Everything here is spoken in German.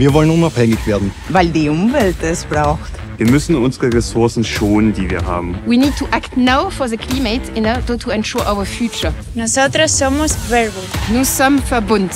Wir wollen unabhängig werden. Weil die Umwelt es braucht. Wir müssen unsere Ressourcen schonen, die wir haben. We need to act now for the climate in order to ensure our future. Nosotros somos Verbo. Nous sommes Verbund.